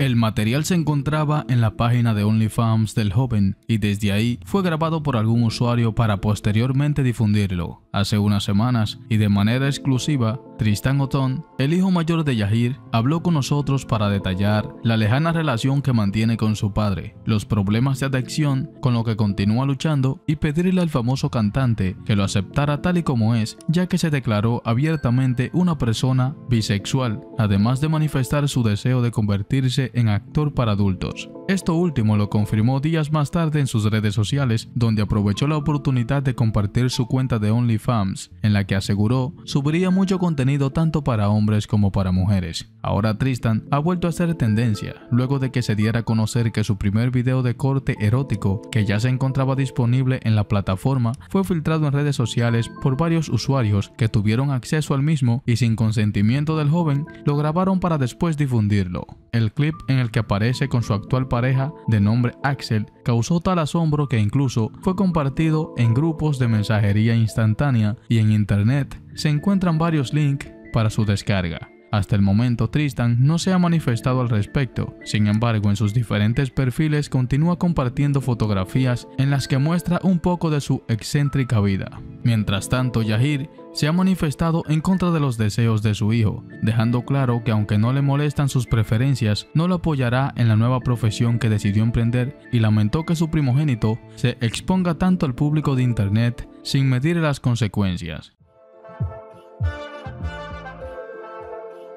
El material se encontraba en la página de OnlyFans del joven y desde ahí fue grabado por algún usuario para posteriormente difundirlo. Hace unas semanas y de manera exclusiva, Tristan Otón, el hijo mayor de Yahir, habló con nosotros para detallar la lejana relación que mantiene con su padre, los problemas de adicción con lo que continúa luchando y pedirle al famoso cantante que lo aceptara tal y como es, ya que se declaró abiertamente una persona bisexual, además de manifestar su deseo de convertirse en actor para adultos. Esto último lo confirmó días más tarde en sus redes sociales, donde aprovechó la oportunidad de compartir su cuenta de OnlyFans, en la que aseguró subiría mucho contenido tanto para hombres como para mujeres. Ahora Tristan ha vuelto a ser tendencia, luego de que se diera a conocer que su primer video de corte erótico, que ya se encontraba disponible en la plataforma, fue filtrado en redes sociales por varios usuarios que tuvieron acceso al mismo y sin consentimiento del joven, lo grabaron para después difundirlo. El clip en el que aparece con su actual pareja de nombre Axel causó tal asombro que incluso fue compartido en grupos de mensajería instantánea y en internet se encuentran varios links para su descarga. Hasta el momento Tristan no se ha manifestado al respecto, sin embargo en sus diferentes perfiles continúa compartiendo fotografías en las que muestra un poco de su excéntrica vida. Mientras tanto Yahir se ha manifestado en contra de los deseos de su hijo, dejando claro que aunque no le molestan sus preferencias, no lo apoyará en la nueva profesión que decidió emprender y lamentó que su primogénito se exponga tanto al público de internet sin medir las consecuencias.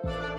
thank you